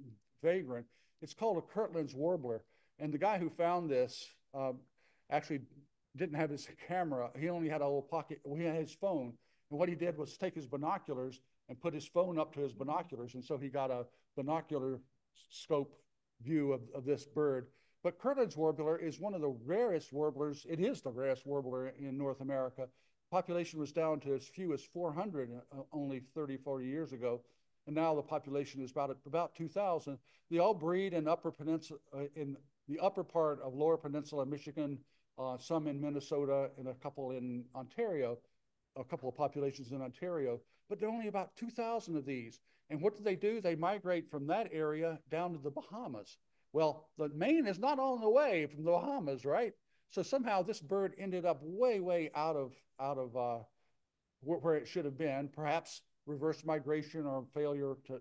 vagrant. It's called a Kirtland's warbler. And the guy who found this uh, actually didn't have his camera. He only had a little pocket, he had his phone. And what he did was take his binoculars and put his phone up to his binoculars. And so he got a binocular scope view of, of this bird. But Kirtland's warbler is one of the rarest warblers. It is the rarest warbler in North America. Population was down to as few as 400 uh, only 30, 40 years ago. and now the population is about, about two thousand. They all breed in upper peninsula, uh, in the upper part of lower peninsula, Michigan, uh, some in Minnesota and a couple in Ontario, a couple of populations in Ontario, but there are only about two thousand of these. And what do they do? They migrate from that area down to the Bahamas. Well, the Maine is not on the way from the Bahamas, right? So somehow this bird ended up way, way out of out of uh, where, it should have been. Perhaps reverse migration or failure to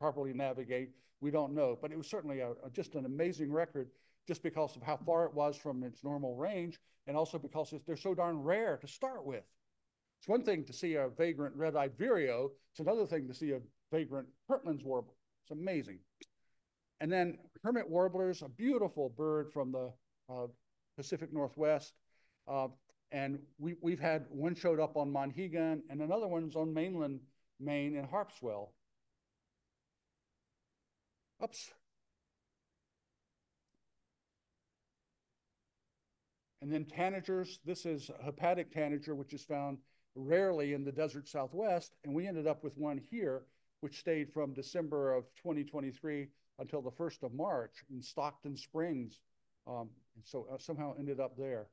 properly navigate. We don't know, but it was certainly a, a, just an amazing record, just because of how far it was from its normal range, and also because they're so darn rare to start with. It's one thing to see a vagrant red-eyed vireo. It's another thing to see a vagrant Kirtland's warbler. It's amazing. And then hermit warblers, a beautiful bird from the uh, Pacific Northwest. Uh, and we, we've had one showed up on Monhegan and another one's on mainland Maine in Harpswell. Oops. And then tanagers, this is a hepatic tanager, which is found rarely in the desert Southwest. And we ended up with one here, which stayed from December of 2023 until the 1st of March in Stockton Springs. Um, and so uh, somehow ended up there.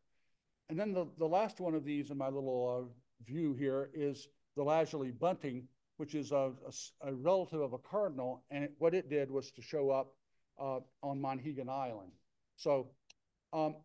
And then the, the last one of these in my little uh, view here is the lazuli bunting, which is a, a, a, relative of a cardinal. And it, what it did was to show up uh, on Monhegan Island. So um,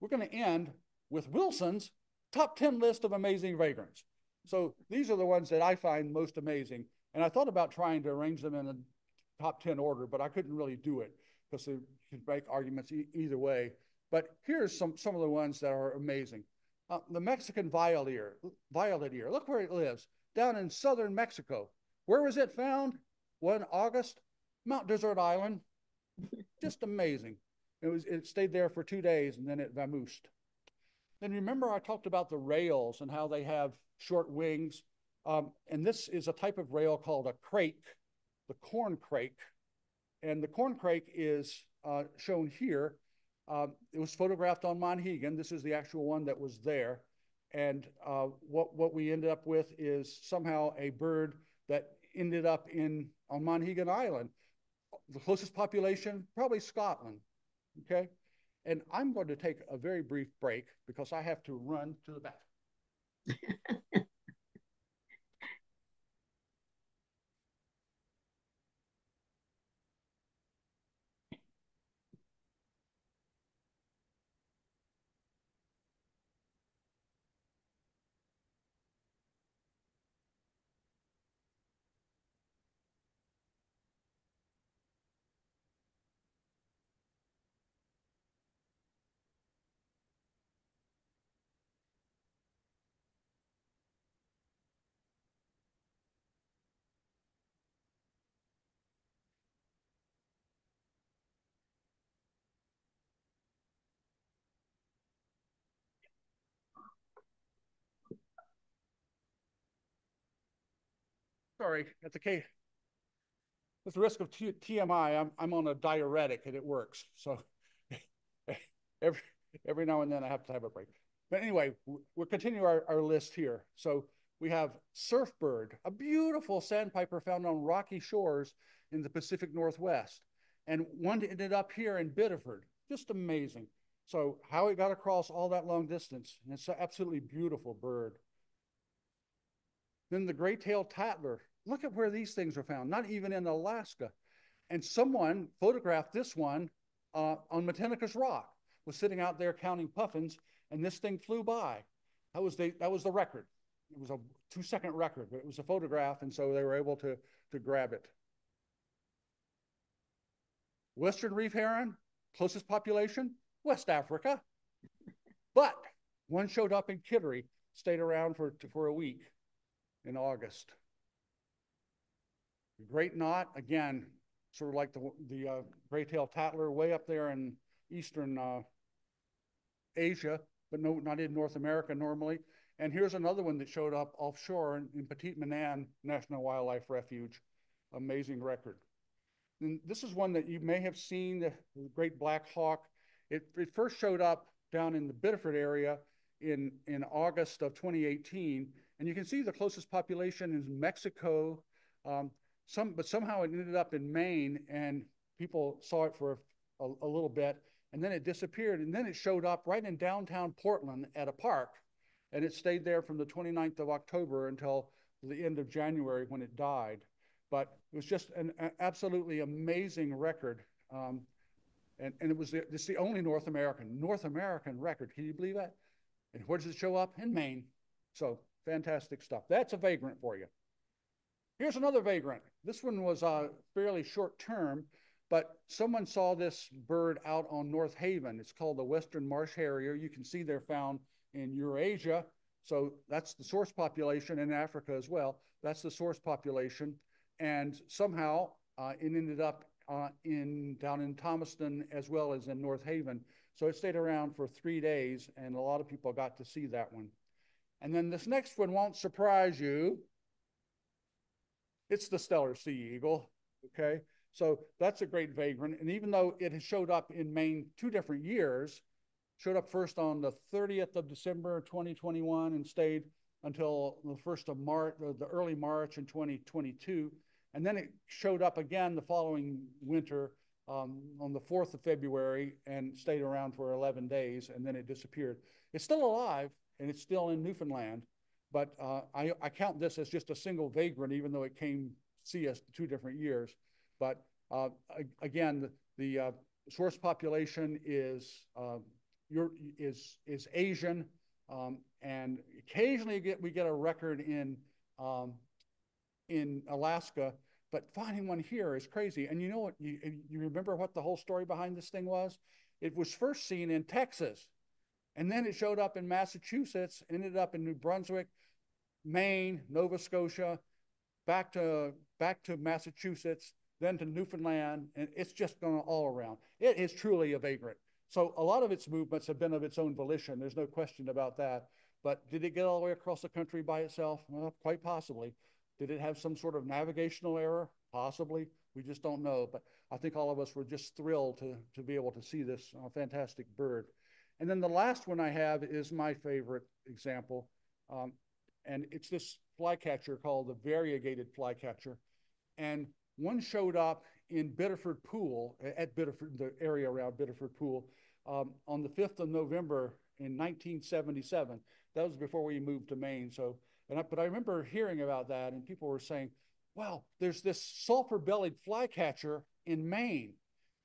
we're going to end with Wilson's top 10 list of amazing vagrants. So these are the ones that I find most amazing. And I thought about trying to arrange them in a top 10 order, but I couldn't really do it because you can make arguments e either way. But here's some, some of the ones that are amazing. Uh, the Mexican violet ear, violet ear, look where it lives, down in southern Mexico. Where was it found? One August, Mount Desert Island. Just amazing. It was it stayed there for two days and then it vamoosed. Then remember I talked about the rails and how they have short wings. Um, and this is a type of rail called a crake, the corn crake. And the corn crake is uh, shown here. Um, it was photographed on Monhegan. This is the actual one that was there. And uh, what, what we ended up with is somehow a bird that ended up in on Monhegan Island. The closest population, probably Scotland. Okay. And I'm going to take a very brief break because I have to run to the bathroom. sorry, at the case, with the risk of T TMI, I'm, I'm on a diuretic and it works. So every, every now and then I have to have a break. But anyway, we'll continue our, our list here. So we have surfbird, a beautiful sandpiper found on rocky shores in the Pacific Northwest. And one ended up here in Biddeford, just amazing. So how it got across all that long distance, and it's an absolutely beautiful bird. Then the gray-tailed tattler, Look at where these things are found, not even in Alaska. And someone photographed this one uh, on Matinicus Rock, was sitting out there counting puffins, and this thing flew by. That was the, that was the record. It was a two second record, but it was a photograph, and so they were able to, to grab it. Western reef heron, closest population, West Africa. But one showed up in Kittery, stayed around for, for a week in August. The great knot, again, sort of like the, the uh, gray-tailed tattler way up there in eastern uh, Asia, but no, not in North America normally. And here's another one that showed up offshore in, in Petit Manan's National Wildlife Refuge. Amazing record. And this is one that you may have seen, the, the great black hawk. It, it first showed up down in the Biddeford area in, in August of 2018, And you can see the closest population is Mexico. Um, some, but somehow it ended up in Maine and people saw it for a, a little bit and then it disappeared. And then it showed up right in downtown Portland at a park. And it stayed there from the 29th of October until the end of January when it died. But it was just an absolutely amazing record. Um, and, and it was the, it's the only North American, North American record. Can you believe that? And where does it show up? In Maine. So fantastic stuff. That's a vagrant for you. Here's another vagrant. This one was uh, fairly short term, but someone saw this bird out on North Haven. It's called the Western Marsh Harrier. You can see they're found in Eurasia. So that's the source population in Africa as well. That's the source population. And somehow uh, it ended up uh, in down in Thomaston as well as in North Haven. So it stayed around for three days, and a lot of people got to see that one. And then this next one won't surprise you. It's the Steller Sea Eagle. Okay. So that's a great vagrant. And even though it has showed up in Maine two different years, showed up first on the 30th of December 2021 and stayed until the first of March, the early March in 2022. And then it showed up again the following winter um, on the 4th of February and stayed around for 11 days and then it disappeared. It's still alive and it's still in Newfoundland, but uh, I, I count this as just a single vagrant, even though it came see us two different years. But uh, again, the, the uh, source population is uh, is is Asian, um, and occasionally get, we get a record in um, in Alaska. But finding one here is crazy. And you know what? You, you remember what the whole story behind this thing was? It was first seen in Texas, and then it showed up in Massachusetts, ended up in New Brunswick, Maine, Nova Scotia, back to back to Massachusetts, then to Newfoundland, and it's just going all around. It is truly a vagrant. So a lot of its movements have been of its own volition. There's no question about that. But did it get all the way across the country by itself? Well, quite possibly. Did it have some sort of navigational error? Possibly. We just don't know. But I think all of us were just thrilled to, to be able to see this uh, fantastic bird. And then the last one I have is my favorite example. Um, and it's this flycatcher called the variegated flycatcher. And one showed up in Biddeford Pool, at Biddeford, the area around Biddeford Pool, um, on the 5th of November in 1977. That was before we moved to Maine. So, and I, but I remember hearing about that, and people were saying, "Wow, there's this sulfur-bellied flycatcher in Maine,"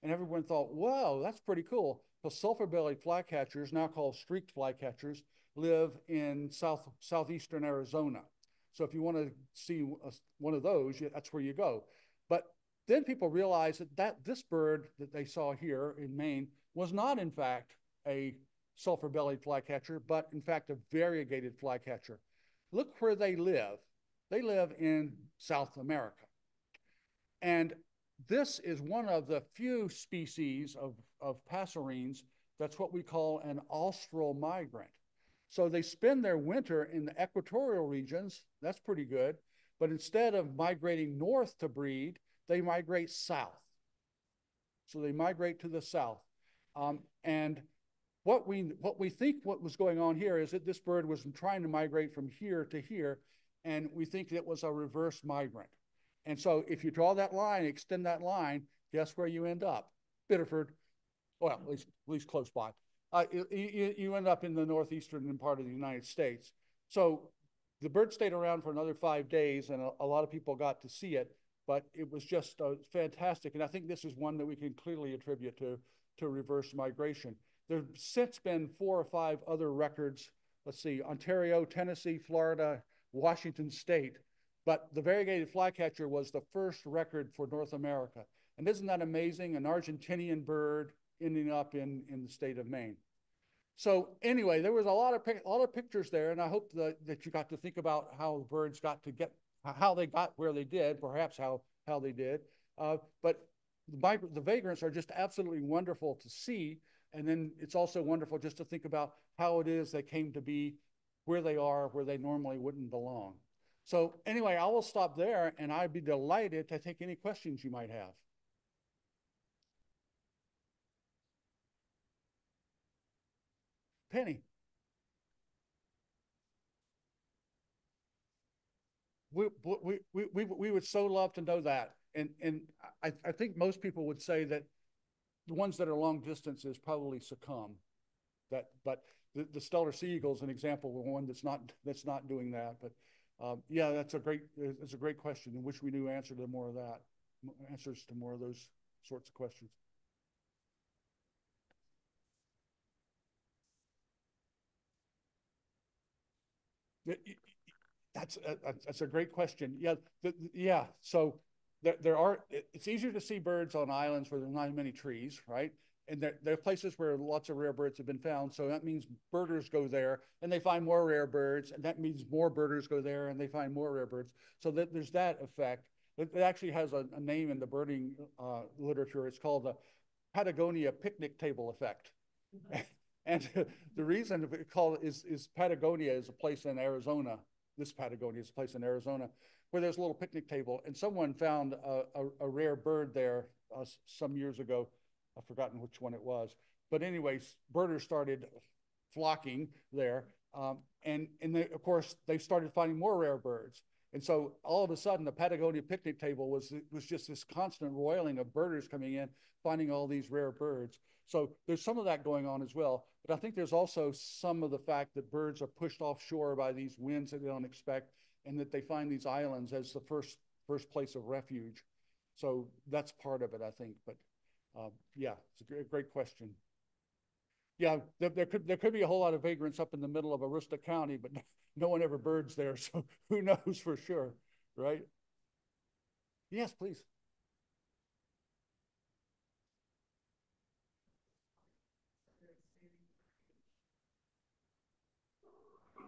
and everyone thought, "Wow, that's pretty cool." The sulfur-bellied flycatchers, now called streaked flycatchers, live in south southeastern Arizona. So if you want to see a, one of those, that's where you go. But then people realized that, that this bird that they saw here in Maine was not, in fact, a sulfur bellied flycatcher, but in fact, a variegated flycatcher. Look where they live. They live in South America. And this is one of the few species of, of passerines that's what we call an austral migrant. So they spend their winter in the equatorial regions. That's pretty good. But instead of migrating north to breed, they migrate south. So they migrate to the south. Um, and what we, what we think what was going on here is that this bird was trying to migrate from here to here, and we think it was a reverse migrant. And so if you draw that line, extend that line, guess where you end up? Biddeford, well, at least, at least close by. Uh, you, you end up in the northeastern part of the United States. So the bird stayed around for another five days, and a, a lot of people got to see it. But it was just uh, fantastic, and I think this is one that we can clearly attribute to to reverse migration. There's since been four or five other records. Let's see, Ontario, Tennessee, Florida, Washington State. But the variegated flycatcher was the first record for North America. And isn't that amazing? An Argentinian bird ending up in, in the state of Maine. So anyway, there was a lot of a lot of pictures there, and I hope that, that you got to think about how the birds got to get how they got where they did, perhaps how how they did. Uh, but the, the vagrants are just absolutely wonderful to see, and then it's also wonderful just to think about how it is they came to be where they are, where they normally wouldn't belong. So anyway, I will stop there, and I'd be delighted to take any questions you might have. Penny. we, we, we, we, would so love to know that. And, and I, I think most people would say that the ones that are long distances probably succumb. That, but the, the Steller Sea Eagle is an example of one that's not, that's not doing that. But, um, yeah, that's a great, it's a great question. and wish we knew answer to more of that, answers to more of those sorts of questions. That's, a- that's, a great question. Yeah, the, yeah, so there, there are, it's easier to see birds on islands where there's not many trees, right? And there, there are places where lots of rare birds have been found, so that means birders go there and they find more rare birds, and that means more birders go there and they find more rare birds. So that, there's that effect. It, it actually has a, a name in the birding, uh, literature. It's called the Patagonia picnic table effect. And the reason it called is, is Patagonia is a place in Arizona. This Patagonia is a place in Arizona where there's a little picnic table and someone found a, a, a rare bird there uh, some years ago. I've forgotten which one it was. But anyways, birders started flocking there. Um, and, and they, of course, they started finding more rare birds. And so all of a sudden, the Patagonia picnic table was, was just this constant roiling of birders coming in, finding all these rare birds. So there's some of that going on as well. But I think there's also some of the fact that birds are pushed offshore by these winds that they don't expect and that they find these islands as the first, first place of refuge. So that's part of it, I think. But uh, yeah, it's a great, question. Yeah, there, there could, there could be a whole lot of vagrants up in the middle of Aroostook County, but no one ever birds there, so who knows for sure, right? Yes, please.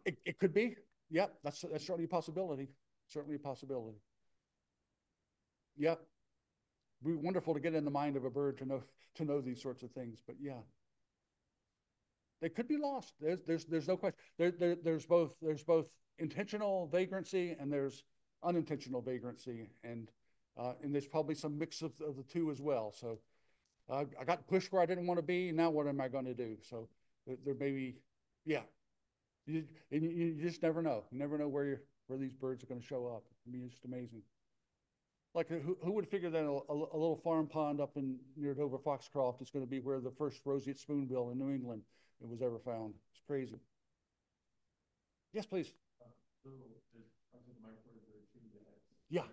It, it could be. Yeah, that's, that's certainly a possibility. Certainly a possibility. Yeah. Be wonderful to get in the mind of a bird to know, to know these sorts of things, but yeah. They could be lost. There's, there's, there's no question. There, there, there's both, there's both intentional vagrancy and there's unintentional vagrancy. And, uh, and there's probably some mix of, of the two as well. So, uh, I got pushed where I didn't want to be. Now what am I going to do? So there, there may be, yeah. You, and you, you just never know. You never know where you're, where these birds are going to show up. I mean, it's just amazing. Like who, who would figure that a, a, a little farm pond up in near Dover Foxcroft is going to be where the first roseate spoonbill in New England it was ever found? It's crazy. Yes, please. Yeah.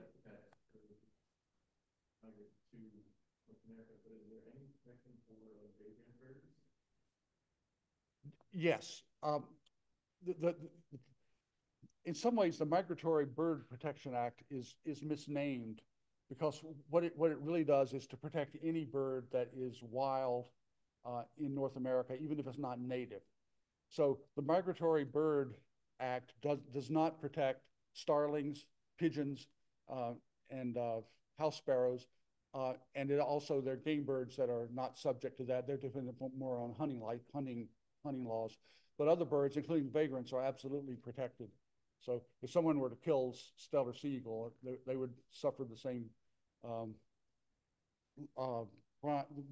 Yes. Um, the, the, the- in some ways, the Migratory Bird Protection Act is, is misnamed because what it, what it really does is to protect any bird that is wild uh, in North America, even if it's not native. So the Migratory Bird Act does, does not protect starlings, pigeons, uh, and uh, house sparrows. Uh, and it also, they're game birds that are not subject to that. They're dependent more on hunting, like hunting, hunting laws. But other birds, including vagrants, are absolutely protected. So if someone were to kill Steller Sea Eagle, they, they would suffer the same, um, uh,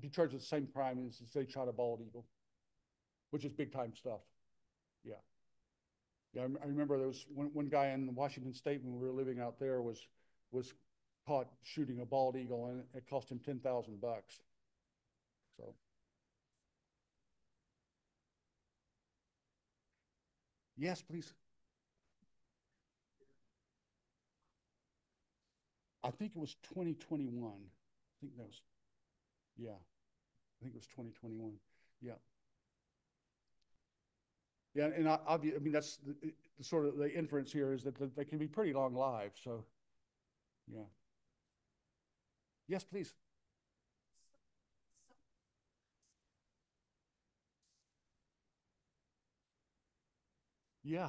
be charged with the same crime as they shot a bald eagle, which is big time stuff. Yeah. Yeah, I, I remember there was one, one guy in Washington State when we were living out there was, was caught shooting a bald eagle and it cost him ten thousand bucks. So. Yes, please. I think it was twenty twenty-one. I think that was, yeah. I think it was twenty twenty-one, yeah. Yeah, and I, I mean, that's the, the sort of the inference here is that th- they can be pretty long lived, so, yeah. Yes, please. Yeah.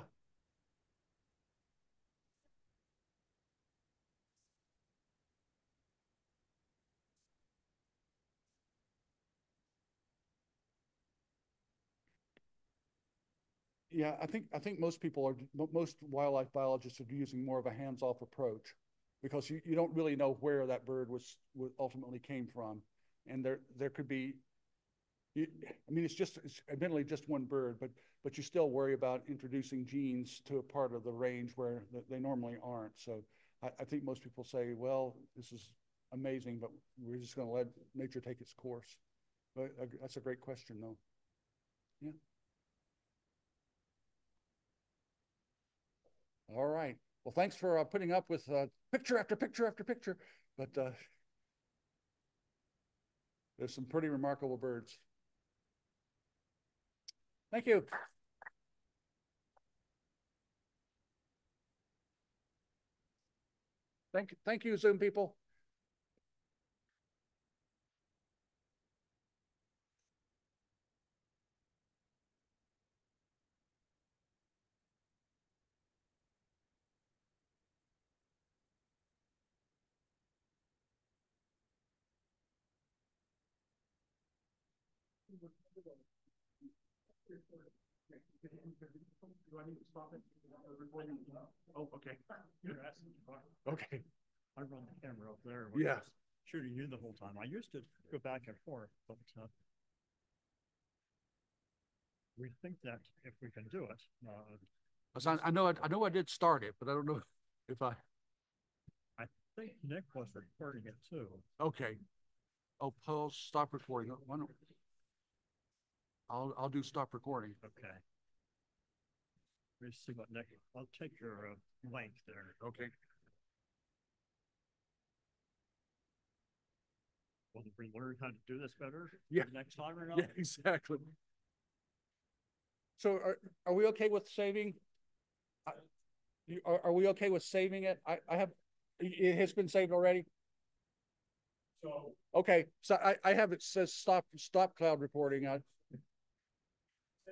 Yeah, I think, I think most people are, most wildlife biologists are using more of a hands-off approach because you, you don't really know where that bird was, was ultimately came from. And there, there could be, You, I mean, it's just, it's admittedly just one bird, but, but you still worry about introducing genes to a part of the range where they normally aren't. So I, I think most people say, well, this is amazing, but we're just gonna let nature take its course. But uh, that's a great question, though. Yeah. All right. Well, thanks for uh, putting up with uh, picture after picture after picture, but uh, there's some pretty remarkable birds. Thank you. Thank, thank you, Zoom people. Do I need to stop it? Oh, okay. You're asking. Okay. I run the camera up there. Yeah. Shooting you the whole time. I used to go back and forth, but, uh, we think that if we can do it, uh, 'Cause I, I know, I- I know I did start it, but I don't know if I, I think Nick was recording it too. okay. Oh, Paul, stop recording. Why don't? I'll, I'll do stop recording. Okay. Let me see what Nick, I'll take your, uh, link there. Okay. Will we learn how to do this better? Yeah. Next time or not? Yeah, exactly. So are, are we okay with saving? I- you- Are, are we okay with saving it? I, I have, it has been saved already? So Okay, so I, I have it says stop, stop cloud reporting. I,